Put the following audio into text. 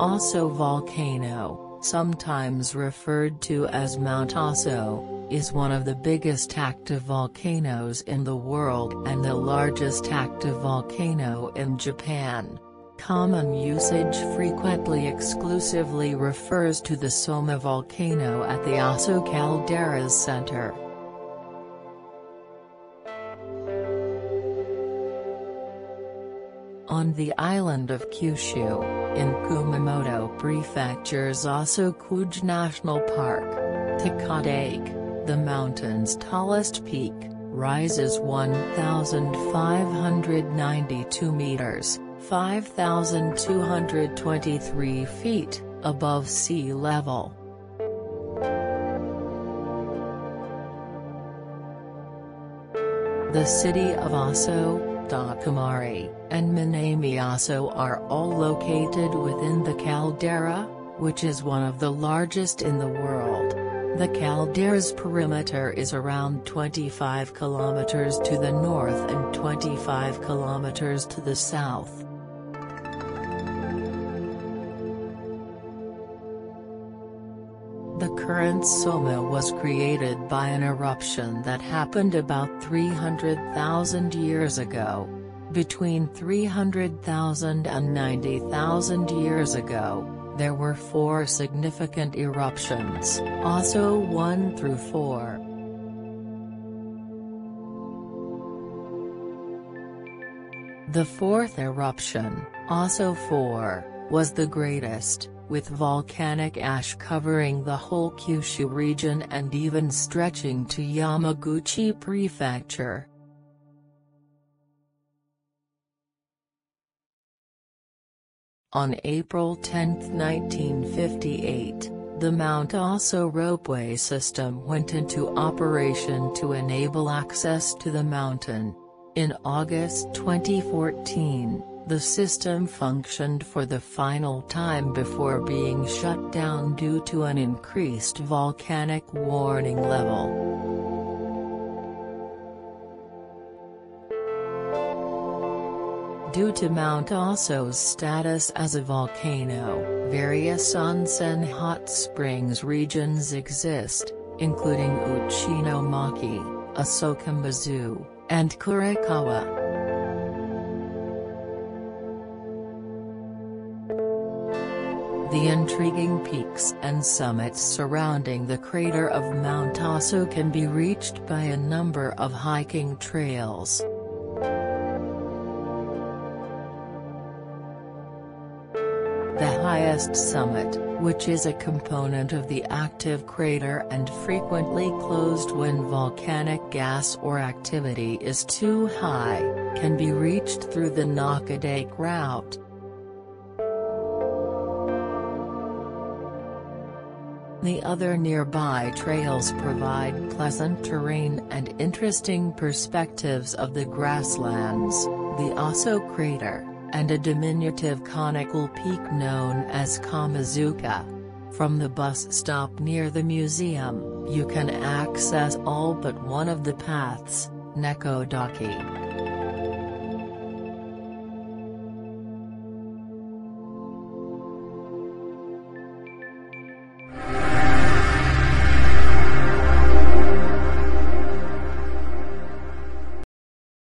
Aso volcano, sometimes referred to as Mount Aso, is one of the biggest active volcanoes in the world and the largest active volcano in Japan. Common usage frequently exclusively refers to the Somma volcano at the Aso Caldera's center. On the island of Kyushu, in Kumamoto Prefecture's Aso-Kuju National Park, Takadake, the mountain's tallest peak, rises 1,592 meters 5,223 feet, above sea level. The city of Aso, Takamori, and Minami Aso are all located within the caldera, which is one of the largest in the world. The caldera's perimeter is around 25 kilometers to the north and 25 kilometers to the south. Current Somma was created by an eruption that happened about 300,000 years ago. Between 300,000 and 90,000 years ago, there were four significant eruptions, Aso 1 through 4. The fourth eruption, Aso 4, was the greatest with volcanic ash covering the whole Kyushu region and even stretching to Yamaguchi Prefecture. On April 10, 1958, the Mount Aso ropeway system went into operation to enable access to the mountain. In August 2014, the system functioned for the final time before being shut down due to an increased volcanic warning level. Due to Mount Aso's status as a volcano, various onsen hot springs regions exist, including Uchinomaki, Asokambazu, and Kurokawa. The intriguing peaks and summits surrounding the crater of Mount Aso can be reached by a number of hiking trails. The highest summit, which is a component of the active crater and frequently closed when volcanic gas or activity is too high, can be reached through the Nakadake route. The other nearby trails provide pleasant terrain and interesting perspectives of the grasslands, the Aso crater, and a diminutive conical peak known as Komezuka. From the bus stop near the museum, you can access all but one of the paths, Nekodake.